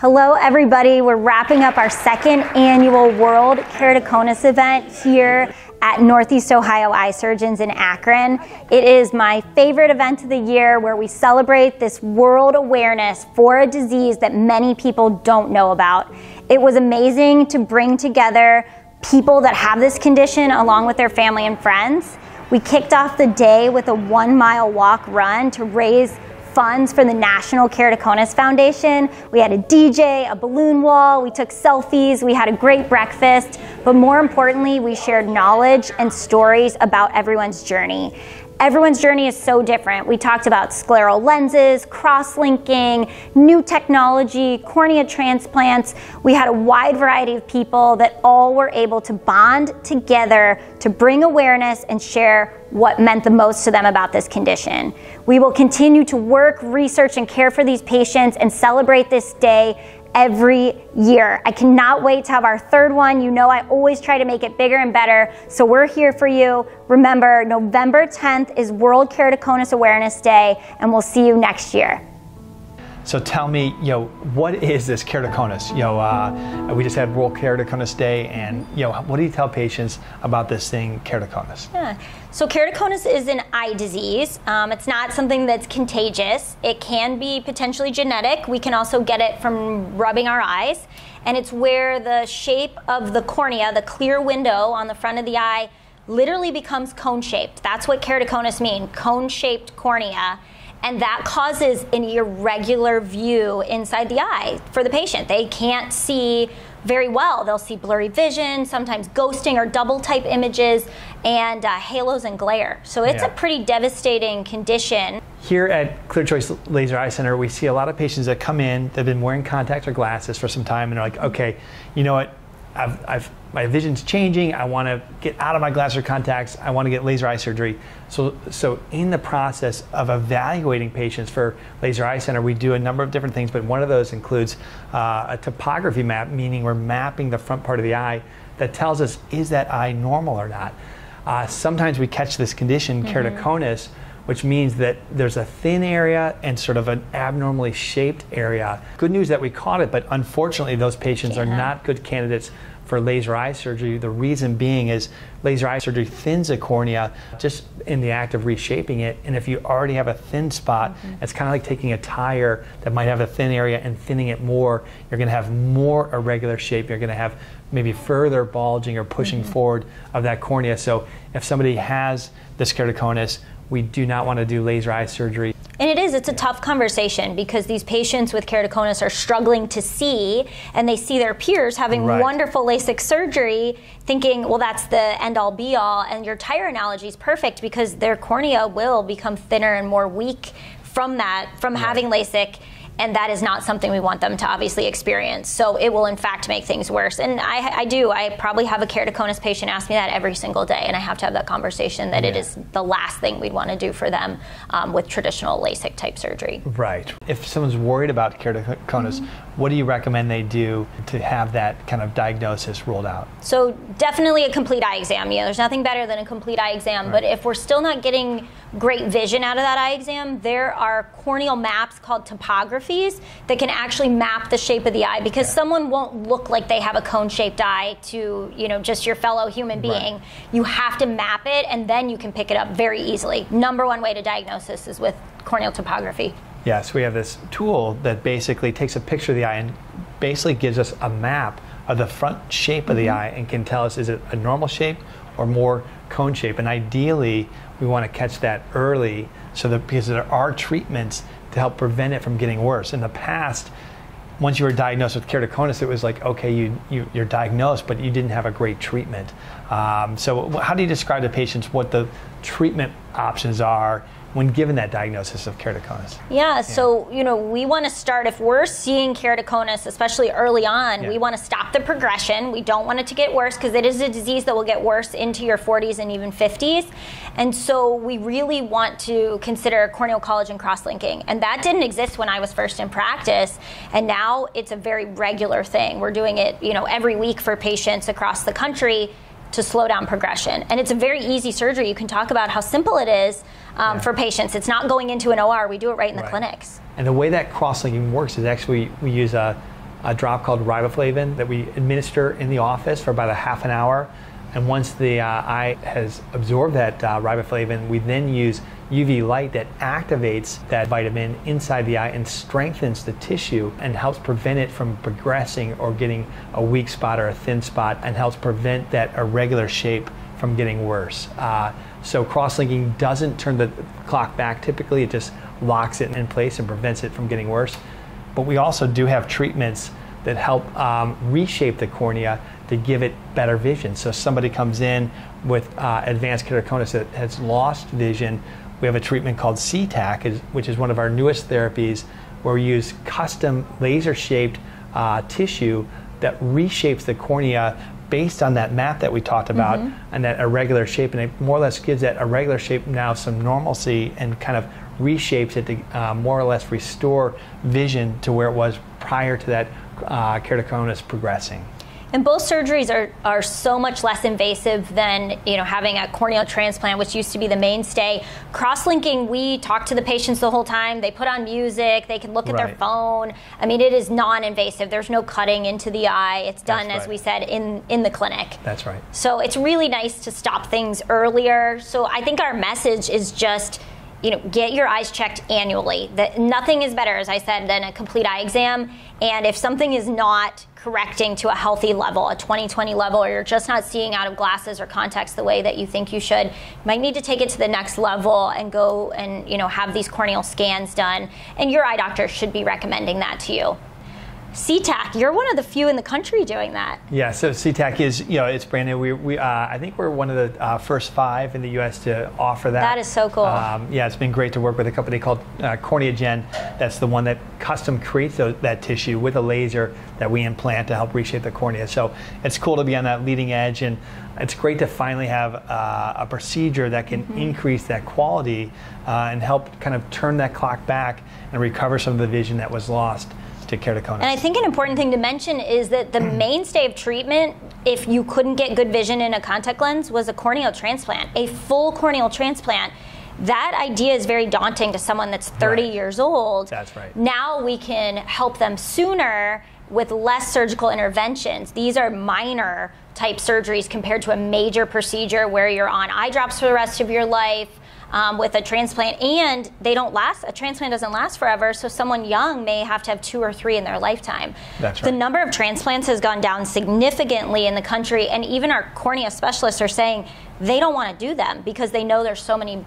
Hello, everybody. We're wrapping up our second annual World Keratoconus event here at Northeast Ohio Eye Surgeons in Akron. It is my favorite event of the year where we celebrate this world awareness for a disease that many people don't know about. It was amazing to bring together people that have this condition along with their family and friends. We kicked off the day with a one mile walk run to raise funds for the National Keratoconus Foundation. We had a DJ, a balloon wall, we took selfies, we had a great breakfast, but more importantly, we shared knowledge and stories about everyone's journey. Everyone's journey is so different. We talked about scleral lenses, cross linking, new technology, cornea transplants. We had a wide variety of people that all were able to bond together to bring awareness and share what meant the most to them about this condition. We will continue to work, research, and care for these patients and celebrate this day every year. I cannot wait to have our third one. You know, I always try to make it bigger and better. So we're here for you. Remember, November 10th is World Keratoconus Awareness Day, and we'll see you next year. So tell me, you know, what is this keratoconus? You know, uh, we just had World Keratoconus Day, and you know, what do you tell patients about this thing, keratoconus? Yeah. So keratoconus is an eye disease. Um, it's not something that's contagious. It can be potentially genetic. We can also get it from rubbing our eyes, and it's where the shape of the cornea, the clear window on the front of the eye, literally becomes cone shaped. That's what keratoconus means, cone shaped cornea and that causes an irregular view inside the eye for the patient. They can't see very well. They'll see blurry vision, sometimes ghosting or double type images, and uh, halos and glare. So it's yeah. a pretty devastating condition. Here at Clear Choice Laser Eye Center, we see a lot of patients that come in, they've been wearing contacts or glasses for some time, and they're like, okay, you know what? I've, I've, my vision's changing. I want to get out of my glasses or contacts. I want to get laser eye surgery. So, so in the process of evaluating patients for Laser Eye Center, we do a number of different things, but one of those includes uh, a topography map, meaning we're mapping the front part of the eye that tells us is that eye normal or not. Uh, sometimes we catch this condition, mm-hmm. keratoconus, which means that there's a thin area and sort of an abnormally shaped area. Good news that we caught it, but unfortunately, those patients yeah. are not good candidates for laser eye surgery. The reason being is laser eye surgery thins the cornea just in the act of reshaping it. And if you already have a thin spot, mm-hmm. it's kind of like taking a tire that might have a thin area and thinning it more. You're going to have more irregular shape. You're going to have maybe further bulging or pushing mm-hmm. forward of that cornea. So if somebody has this keratoconus, we do not want to do laser eye surgery. And it is, it's a tough conversation because these patients with keratoconus are struggling to see and they see their peers having right. wonderful LASIK surgery thinking, well, that's the end all be all. And your tire analogy is perfect because their cornea will become thinner and more weak from that, from right. having LASIK and that is not something we want them to obviously experience. So it will in fact make things worse. And I, I do. I probably have a keratoconus patient ask me that every single day, and I have to have that conversation that yeah. it is the last thing we'd want to do for them um, with traditional LASIK type surgery. Right. If someone's worried about keratoconus, mm-hmm. what do you recommend they do to have that kind of diagnosis ruled out? So definitely a complete eye exam. You know, there's nothing better than a complete eye exam. Right. But if we're still not getting great vision out of that eye exam, there are corneal maps called topographies that can actually map the shape of the eye because yeah. someone won't look like they have a cone-shaped eye to, you know, just your fellow human being. Right. You have to map it and then you can pick it up very easily. Number one way to diagnose this is with corneal topography. Yes, we have this tool that basically takes a picture of the eye and basically gives us a map of the front shape of the mm-hmm. eye and can tell us is it a normal shape or more cone shape. And ideally, we want to catch that early so that because there are treatments to help prevent it from getting worse. In the past, once you were diagnosed with keratoconus, it was like, okay, you, you, are diagnosed, but you didn't have a great treatment. Um, so, how do you describe to patients what the treatment options are when given that diagnosis of keratoconus? Yeah, yeah. so you know we want to start if we're seeing keratoconus, especially early on. Yeah. We want to stop the progression. We don't want it to get worse because it is a disease that will get worse into your 40s and even 50s. And so we really want to consider corneal collagen cross-linking, and that didn't exist when I was first in practice, and now it's a very regular thing. We're doing it, you know, every week for patients across the country to slow down progression. And it's a very easy surgery. You can talk about how simple it is um, yeah. for patients. It's not going into an OR. We do it right in the right. clinics. And the way that cross-linking works is actually we use a a drop called riboflavin that we administer in the office for about a half an hour. And once the uh, eye has absorbed that uh, riboflavin, we then use UV light that activates that vitamin inside the eye and strengthens the tissue and helps prevent it from progressing or getting a weak spot or a thin spot and helps prevent that irregular shape from getting worse. Uh, so cross-linking doesn't turn the clock back. Typically, it just locks it in place and prevents it from getting worse. But we also do have treatments that help um, reshape the cornea to give it better vision. So somebody comes in with uh, advanced keratoconus that has lost vision. We have a treatment called CTAK, which is one of our newest therapies, where we use custom laser-shaped uh, tissue that reshapes the cornea based on that map that we talked about mm-hmm. and that irregular shape, and it more or less gives that irregular shape now some normalcy and kind of reshapes it to uh, more or less restore vision to where it was prior to that uh, keratoconus progressing. And both surgeries are, are so much less invasive than you know having a corneal transplant, which used to be the mainstay. Cross-linking, we talk to the patients the whole time. They put on music. They can look at right. their phone. I mean, it is non-invasive. There's no cutting into the eye. It's done, right. as we said, in in the clinic. That's right. So it's really nice to stop things earlier. So I think our message is just you know, get your eyes checked annually. That nothing is better, as I said, than a complete eye exam. And if something is not correcting to a healthy level, a 20/20 level, or you're just not seeing out of glasses or contacts the way that you think you should, you might need to take it to the next level and go and you know have these corneal scans done. And your eye doctor should be recommending that to you. CTAK, you're one of the few in the country doing that. Yeah, so CTAK is, you know, it's brand new. We, we uh, I think we're one of the uh, first five in the U.S. to offer that. That is so cool. Um, yeah, it's been great to work with a company called uh, CorneaGen. That's the one that custom creates those, that tissue with a laser that we implant to help reshape the cornea. So it's cool to be on that leading edge, and it's great to finally have uh, a procedure that can mm-hmm. increase that quality uh, and help kind of turn that clock back and recover some of the vision that was lost to keratoconus. And I think an important thing to mention is that the mainstay of treatment, if you couldn't get good vision in a contact lens, was a corneal transplant, a full corneal transplant. That idea is very daunting to someone that's 30 right. years old. That's right. Now we can help them sooner with less surgical interventions. These are minor type surgeries compared to a major procedure where you're on eye drops for the rest of your life um, with a transplant, and they don't last. A transplant doesn't last forever, so someone young may have to have two or three in their lifetime. That's right. The number of transplants has gone down significantly in the country, and even our cornea specialists are saying they don't want to do them because they know there's so many,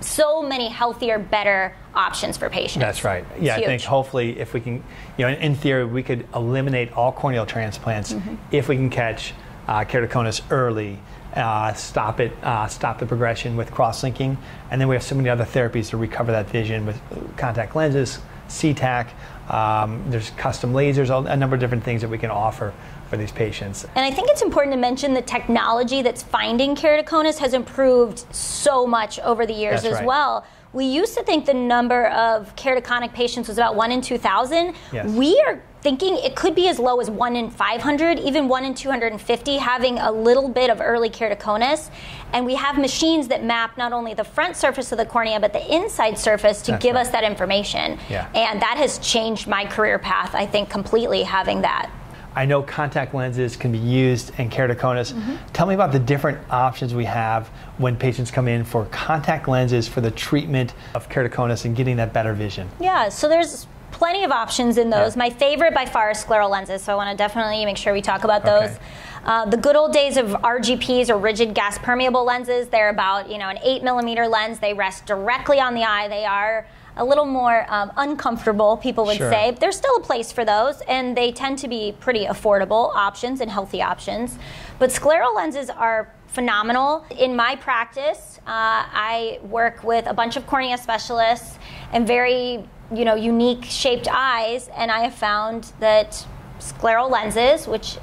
so many healthier, better options for patients. That's right. Yeah, I think hopefully if we can, you know, in theory, we could eliminate all corneal transplants mm-hmm. if we can catch uh, keratoconus early uh, stop it, uh, stop the progression with cross-linking, and then we have so many other therapies to recover that vision with contact lenses, CTAK. Um, there's custom lasers, a number of different things that we can offer for these patients. And I think it's important to mention the technology that's finding keratoconus has improved so much over the years that's as right. well. We used to think the number of keratoconic patients was about 1 in 2,000. Yes. We are thinking it could be as low as 1 in 500, even 1 in 250, having a little bit of early keratoconus. And we have machines that map not only the front surface of the cornea, but the inside surface to That's give right. us that information. Yeah. And that has changed my career path, I think, completely having that. I know contact lenses can be used in keratoconus. Mm-hmm. Tell me about the different options we have when patients come in for contact lenses for the treatment of keratoconus and getting that better vision. Yeah, so there's plenty of options in those. Yeah. My favorite by far is scleral lenses, so I want to definitely make sure we talk about those. Okay. Uh, the good old days of RGPs or rigid gas permeable lenses, they're about you know an eight millimeter lens. They rest directly on the eye. They are a little more um, uncomfortable, people would Sure. say. There's still a place for those, and they tend to be pretty affordable options and healthy options. But scleral lenses are phenomenal. In my practice, uh, I work with a bunch of cornea specialists and very you know unique shaped eyes, and I have found that scleral lenses, which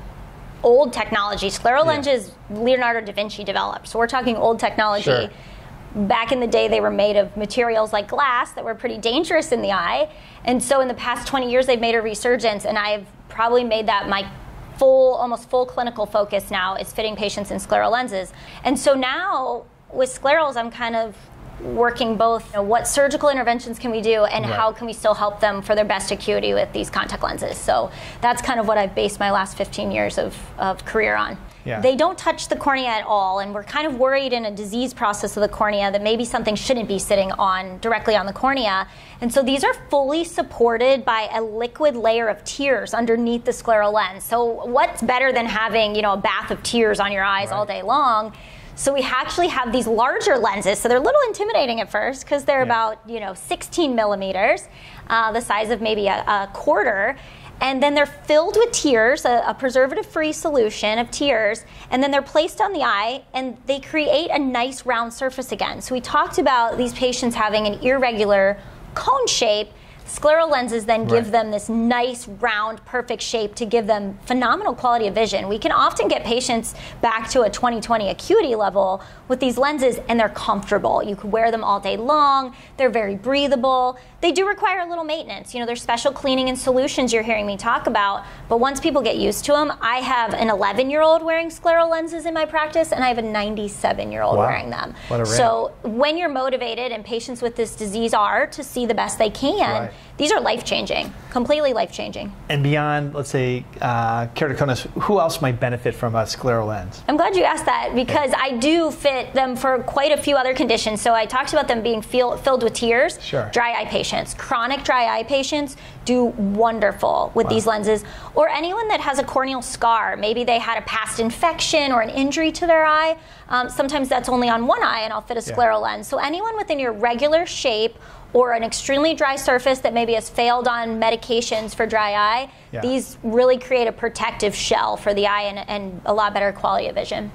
old technology, scleral Yeah. lenses Leonardo da Vinci developed. So we're talking old technology Sure. back in the day they were made of materials like glass that were pretty dangerous in the eye and so in the past 20 years they've made a resurgence and i've probably made that my full almost full clinical focus now is fitting patients in scleral lenses and so now with sclerals i'm kind of working both you know, what surgical interventions can we do and Right. how can we still help them for their best acuity with these contact lenses. So that's kind of what I've based my last 15 years of, of career on. Yeah. They don't touch the cornea at all, and we're kind of worried in a disease process of the cornea that maybe something shouldn't be sitting on directly on the cornea. And so these are fully supported by a liquid layer of tears underneath the scleral lens. So what's better than having, you know, a bath of tears on your eyes all day long? So we actually have these larger lenses. So they're a little intimidating at first because they're Yeah. about, you know, 16 millimeters, uh, the size of maybe a, a quarter and then they're filled with tears, a, a preservative free solution of tears, and then they're placed on the eye and they create a nice round surface again. So we talked about these patients having an irregular cone shape. Scleral lenses then give Right. them this nice, round, perfect shape to give them phenomenal quality of vision. We can often get patients back to a 20/20 acuity level with these lenses, and they're comfortable. You could wear them all day long. They're very breathable. They do require a little maintenance. You know, there's special cleaning and solutions you're hearing me talk about. But once people get used to them, I have an 11 year old wearing scleral lenses in my practice, and I have a 97 year old Wow. wearing them. So when you're motivated, and patients with this disease are to see the best they can, Right. These are life changing, completely life changing. And beyond, let's say, uh, keratoconus, who else might benefit from a scleral lens? I'm glad you asked that because I do fit them for quite a few other conditions. So I talked about them being feel, filled with tears. Sure. Dry eye patients, chronic dry eye patients do wonderful with Wow. these lenses. Or anyone that has a corneal scar, maybe they had a past infection or an injury to their eye. Um, sometimes that's only on one eye, and I'll fit a Yeah. scleral lens. So anyone within your regular shape or an extremely dry surface that maybe has failed on medications for dry eye, Yeah. these really create a protective shell for the eye and, and a lot better quality of vision.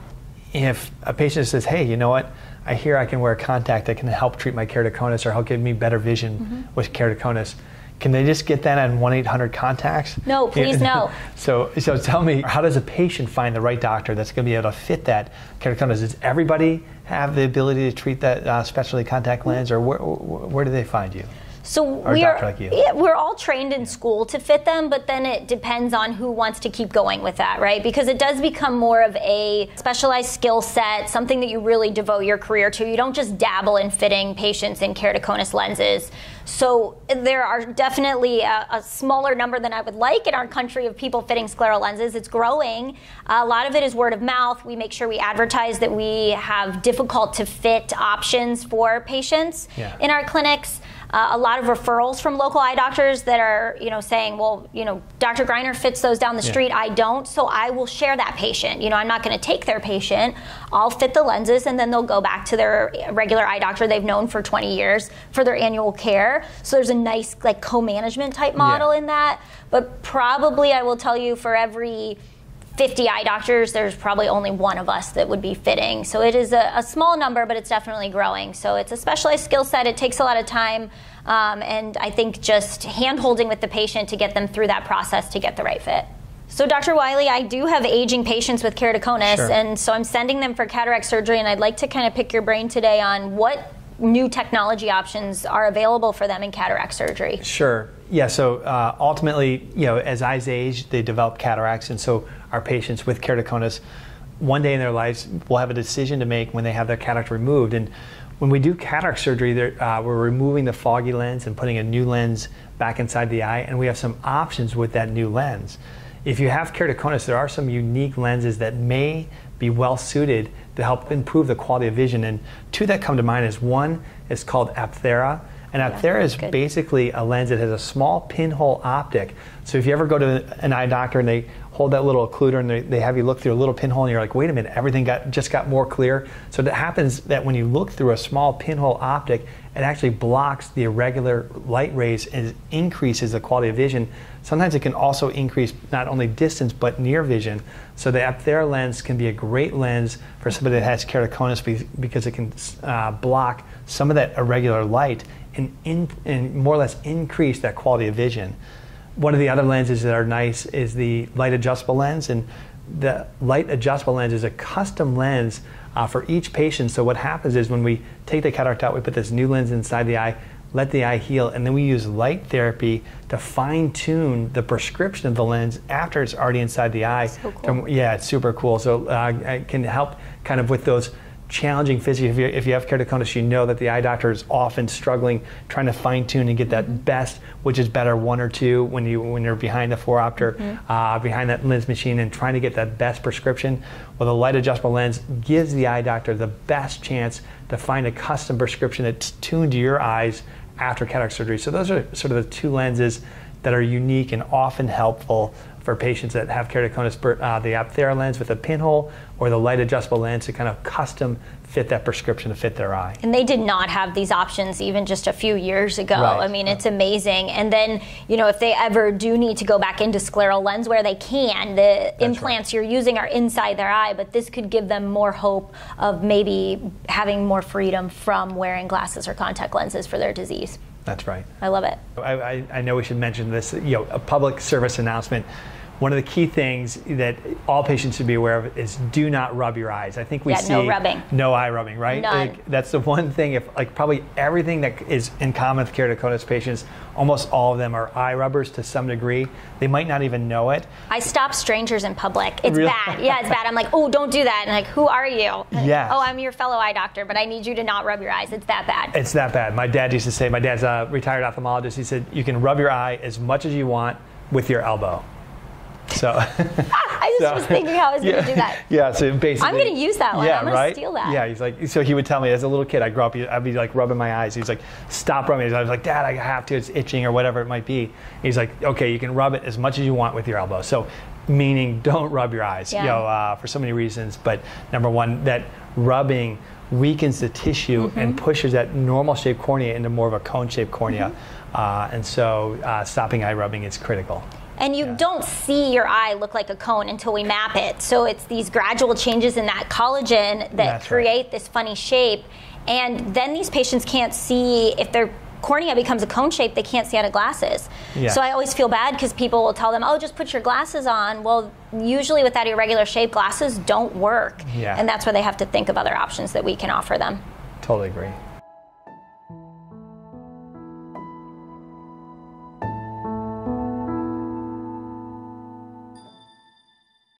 If a patient says, hey, you know what? I hear I can wear a contact that can help treat my keratoconus or help give me better vision Mm-hmm. with keratoconus. Can they just get that on 1 800 contacts? No, please no. so, so tell me, how does a patient find the right doctor that's going to be able to fit that keratoconus? Does everybody have the ability to treat that uh, specialty contact lens, or where, where do they find you? So we are, like yeah, we're all trained in school to fit them, but then it depends on who wants to keep going with that, right? Because it does become more of a specialized skill set, something that you really devote your career to. You don't just dabble in fitting patients in keratoconus lenses. So there are definitely a, a smaller number than I would like in our country of people fitting scleral lenses. It's growing. a lot of it is word of mouth. We make sure we advertise that we have difficult to fit options for patients Yeah. in our clinics. Uh, a lot of referrals from local eye doctors that are, you know, saying, well, you know, Dr. Greiner fits those down the Yeah. street. I don't, so I will share that patient. You know, I'm not going to take their patient. I'll fit the lenses, and then they'll go back to their regular eye doctor they've known for 20 years for their annual care. So there's a nice like co-management type model Yeah. in that. But probably, I will tell you, for every 50 eye doctors, there's probably only one of us that would be fitting. So it is a, a small number, but it's definitely growing. So it's a specialized skill set. It takes a lot of time. Um, and I think just hand holding with the patient to get them through that process to get the right fit. So, Dr. Wiley, I do have aging patients with keratoconus, Sure. and so I'm sending them for cataract surgery. And I'd like to kind of pick your brain today on what new technology options are available for them in cataract surgery. Sure. Yeah. So uh, ultimately, you know, as eyes age, they develop cataracts, and so our patients with keratoconus, one day in their lives, will have a decision to make when they have their cataract removed. And when we do cataract surgery, uh, we're removing the foggy lens and putting a new lens back inside the eye, and we have some options with that new lens. If you have keratoconus, there are some unique lenses that may be well suited to help improve the quality of vision. And two that come to mind is one is called Apthera. And Apthera is good. basically a lens that has a small pinhole optic. So if you ever go to an eye doctor and they hold that little occluder and they, they have you look through a little pinhole and you're like, wait a minute, everything got just got more clear. So it happens that when you look through a small pinhole optic, it actually blocks the irregular light rays and increases the quality of vision. Sometimes it can also increase not only distance but near vision. So the Apthera lens can be a great lens for somebody that has keratoconus because it can uh, block some of that irregular light and, in, and more or less increase that quality of vision. One of the other lenses that are nice is the light adjustable lens, and the light adjustable lens is a custom lens uh, for each patient. So what happens is when we take the cataract out, we put this new lens inside the eye, let the eye heal, and then we use light therapy to fine tune the prescription of the lens after it's already inside the eye. So cool. Yeah, it's super cool. So uh, it can help kind of with those challenging physically. If you, if you have keratoconus, you know that the eye doctor is often struggling trying to fine tune and get that Mm-hmm. best, which is better one or two when you when you're behind the phoropter, Mm-hmm. uh, behind that lens machine, and trying to get that best prescription. Well, the light adjustable lens gives the eye doctor the best chance to find a custom prescription that's tuned to your eyes after cataract surgery. So those are sort of the two lenses that are unique and often helpful for patients that have keratoconus, uh, the Apthera lens with a pinhole or the light adjustable lens to kind of custom fit that prescription to fit their eye. And they did not have these options even just a few years ago. Right. I mean, it's amazing. And then, you know, if they ever do need to go back into scleral lens where they can, the implants you're using are inside their eye, but this could give them more hope of maybe having more freedom from wearing glasses or contact lenses for their disease. That's right. I love it. I, I, I know we should mention this, you know, a public service announcement. One of the key things that all patients should be aware of is do not rub your eyes. I think we Yeah, see no rubbing. no eye rubbing, right? None. Like, that's the one thing. If like probably everything that is in common with keratoconus patients, almost all of them are eye rubbers to some degree. They might not even know it. I stop strangers in public. It's Really? bad. Yeah, it's bad. I'm like, oh, don't do that. And like, who are you? Yes. Oh, I'm your fellow eye doctor, but I need you to not rub your eyes. It's that bad. It's that bad. My dad used to say, my dad's a retired ophthalmologist. He said, you can rub your eye as much as you want with your elbow. So. I just So- was thinking how I was going to do that. Yeah, so basically. I'm gonna use that one. Yeah, I'm gonna right? steal that. Yeah, he's like, so he would tell me as a little kid, I grew up, I'd be like rubbing my eyes. He's like, stop rubbing. I was like, Dad, I have to. It's itching or whatever it might be. He's like, okay, you can rub it as much as you want with your elbow. So, meaning don't rub your eyes. Yeah. You know, uh, for so many reasons. But number one, that rubbing weakens the tissue Mm-hmm. and pushes that normal shaped cornea into more of a cone shaped cornea. Mm-hmm. Uh, and so, uh, stopping eye rubbing is critical. And you don't see your eye look like a cone until we map it. So it's these gradual changes in that collagen that That's right. create this funny shape. And then these patients can't see if their cornea becomes a cone shape, they can't see out of glasses. Yeah. So I always feel bad because people will tell them, oh, just put your glasses on. Well, usually with that irregular shape, glasses don't work. Yeah. And that's where they have to think of other options that we can offer them. Totally agree.